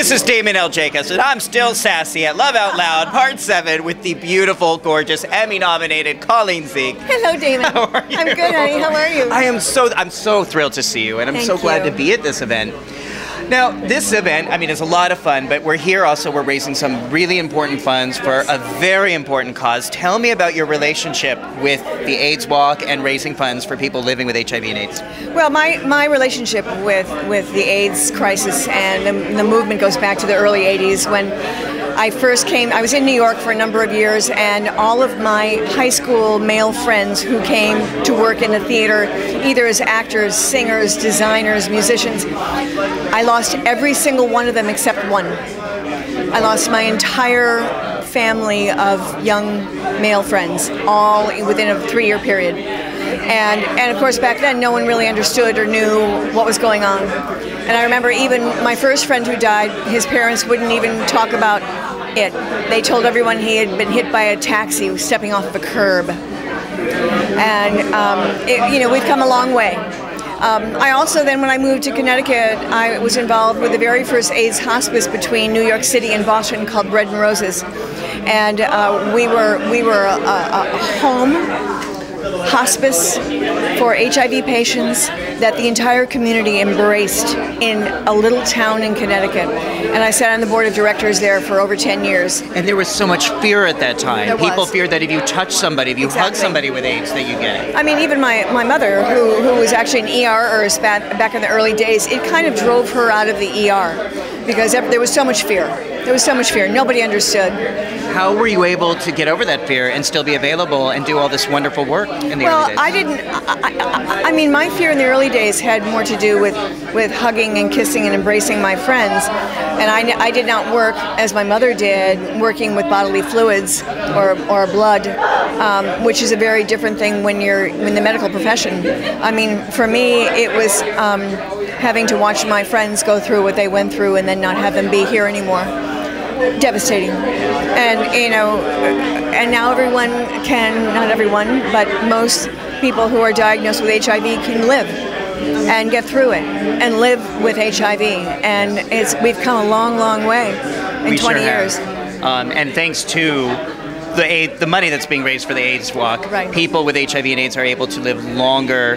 This is Damon L. Jacobs, and I'm still sassy at Love Out Loud, Part 7, with the beautiful, gorgeous, Emmy-nominated Colleen Zenk. Hello, Damon. How are you? I'm good, honey. How are you? I am so I'm so thrilled to see you, and I'm Thank so glad you. to be at this event. Now, this event, I mean, it's a lot of fun, but we're here also, we're raising some really important funds for a very important cause. Tell me about your relationship with the AIDS Walk and raising funds for people living with HIV and AIDS. Well, my, my relationship with, with the AIDS crisis and the, the movement goes back to the early 80s when I first came. I was in New York for a number of years, and all of my high school male friends who came to work in the theater, either as actors, singers, designers, musicians, I lost every single one of them except one. I lost my entire family of young male friends, all within a three-year period. And, and of course, back then, no one really understood or knew what was going on. And I remember even my first friend who died, his parents wouldn't even talk about it. They told everyone he had been hit by a taxi stepping off of a curb. And, um, it, you know, we've come a long way. Um, I also then, when I moved to Connecticut, I was involved with the very first AIDS hospice between New York City and Boston called Bread and Roses, and uh, we were we were a, a home hospice for HIV patients that the entire community embraced in a little town in Connecticut. And I sat on the board of directors there for over 10 years. And there was so much fear at that time. There People was. feared that if you touch somebody, if you hug somebody with AIDS, that you get it. I mean, even my, my mother, who, who was actually an ER nurse back, back in the early days, it kind of drove her out of the ER because there was so much fear. There was so much fear. Nobody understood. How were you able to get over that fear and still be available and do all this wonderful work in the Well, early days? Well, I didn't. I, I, I mean, my fear in the early days had more to do with, with hugging and kissing and embracing my friends, and I, I did not work as my mother did, working with bodily fluids or, or blood, um, which is a very different thing when you're in the medical profession. I mean, for me, it was um, having to watch my friends go through what they went through and then not have them be here anymore devastating. And you know, and now everyone can, not everyone, but most people who are diagnosed with HIV can live and get through it and live with HIV. And it's we've come a long, long way in We 20 sure years. Um, and thanks to the aid, the money that's being raised for the AIDS Walk, Right. people with HIV and AIDS are able to live longer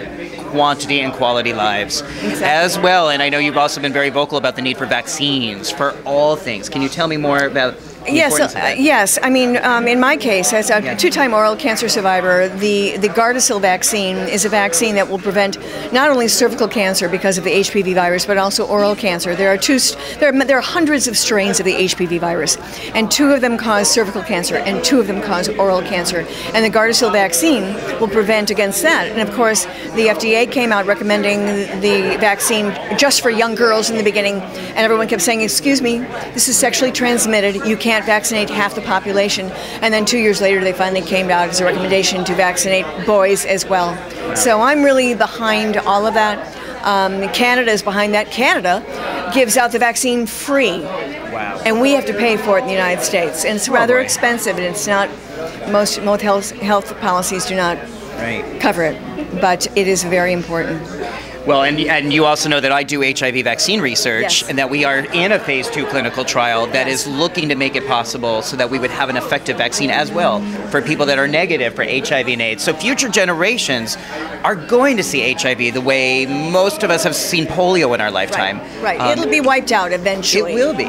quantity and quality lives Exactly. as well and i know you've also been very vocal about the need for vaccines for all things can you tell me more about Yes, uh, yes. I mean, um, in my case, as a Yeah. two-time oral cancer survivor, the the Gardasil vaccine is a vaccine that will prevent not only cervical cancer because of the HPV virus, but also oral cancer. There are two. There are, there are hundreds of strains of the HPV virus, and two of them cause cervical cancer, and two of them cause oral cancer. And the Gardasil vaccine will prevent against that. And of course, the FDA came out recommending the vaccine just for young girls in the beginning, and everyone kept saying, "Excuse me, this is sexually transmitted. You can't vaccinate half the population." And then two years later, they finally came out as a recommendation to vaccinate boys as well. So I'm really behind all of that. Um, Canada is behind that. Canada gives out the vaccine free wow and we have to pay for it in the United States. And it's rather boy. expensive, and it's not most most health health policies do not right cover it, but it is very important. Well, and, and you also know that I do HIV vaccine research Yes. and that we are in a phase two clinical trial that is looking to make it possible so that we would have an effective vaccine as well for people that are negative for HIV and AIDS. So future generations are going to see HIV the way most of us have seen polio in our lifetime. Right. Um, It'll be wiped out eventually. it will be.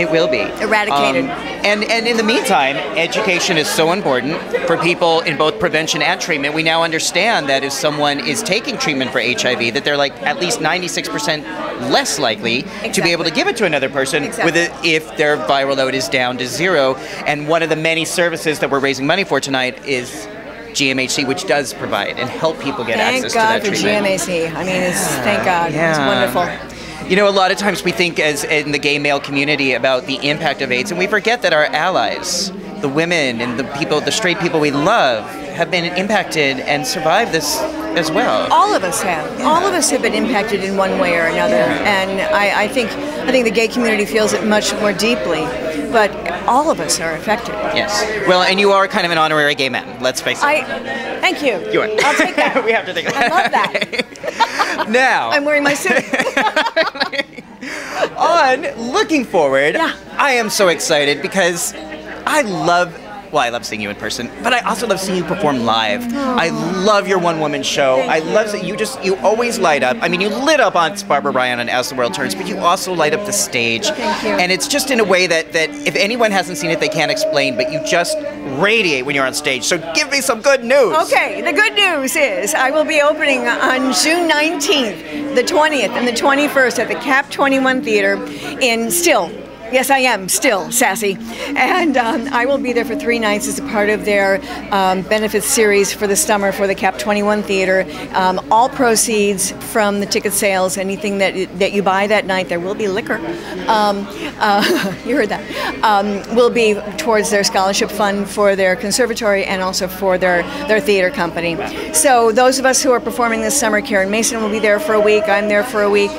It will be. Eradicated. Um, and, and in the meantime, education is so important for people in both prevention and treatment. We now understand that if someone is taking treatment for HIV, that they're like at least 96% less likely to be able to give it to another person with Exactly. it if their viral load is down to zero. And one of the many services that we're raising money for tonight is GMHC, which does provide and help people get Thank access God to that treatment. Thank God for GMHC. I mean, it's thank God. It's wonderful. You know, a lot of times we think as in the gay male community about the impact of AIDS, and we forget that our allies, the women and the people, the straight people we love, have been impacted and survived this as well. All of us have. All of us have been impacted in one way or another, and I, I think I think the gay community feels it much more deeply. But all of us are affected. Yes. Well, and you are kind of an honorary gay man. Let's face it. I thank you. you are. I'll take that. we have to take that. I love that. now. I'm wearing my suit. on. Looking forward. Yeah. I am so excited because I love. Well, I love seeing you in person, but I also love seeing you perform live. I love your one-woman show. Thank I love that you just you always light up. I mean, you lit up on Barbara Ryan on As the World Turns, but you also light up the stage. Thank you. And it's just in a way that that if anyone hasn't seen it, they can't explain. But you just radiate when you're on stage. So give me some good news. Okay, the good news is I will be opening on June 19th, the 20th, and the 21st at the Cap 21 Theater in Still. Yes, I am still sassy. And um, I will be there for three nights as a part of their um, benefits series for the summer for the Cap 21 Theater. Um, all proceeds from the ticket sales, anything that, that you buy that night, there will be liquor. Um, uh, you heard that. Um, will be towards their scholarship fund for their conservatory and also for their, their theater company. So, those of us who are performing this summer, Karen Mason will be there for a week, I'm there for a week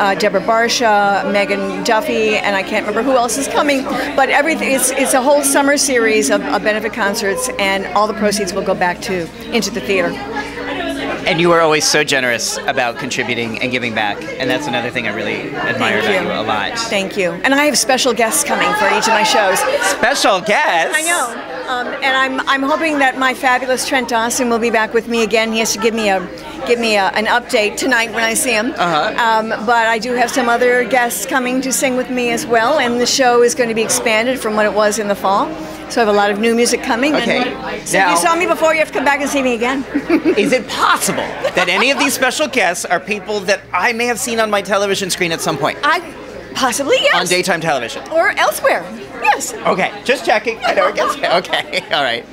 uh, Deborah Barsha, Megan Duffy, and I can't remember who else is coming. But everything it's, it's a whole summer series of, of benefit concerts, and all the proceeds will go back to into the theater. And you are always so generous about contributing and giving back, and that's another thing I really admire Thank about you. you a lot. Thank you. And I have special guests coming for each of my shows. Special guests. I know. Um, and I'm, I'm hoping that my fabulous Trent Dawson will be back with me again. He has to give me a give me a, an update tonight when I see him. Uh-huh. Um, but I do have some other guests coming to sing with me as well, and the show is going to be expanded from what it was in the fall. So I have a lot of new music coming. Okay. And so Now- if you saw me before, you have to come back and see me again. Is it possible that any of these special guests are people that I may have seen on my television screen at some point I possibly yes. on daytime television? or elsewhere. Yes. Okay, just checking. I know it gets okay. All right.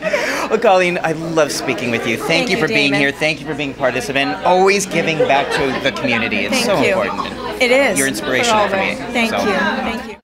Well, Colleen, I love speaking with you. Thank, Thank you you, for being Damon. here. Thank you for being part of this event. Always giving back to the community. It's Thank so you. important. It is. You're inspirational all for me. Thank So- you. Thank you.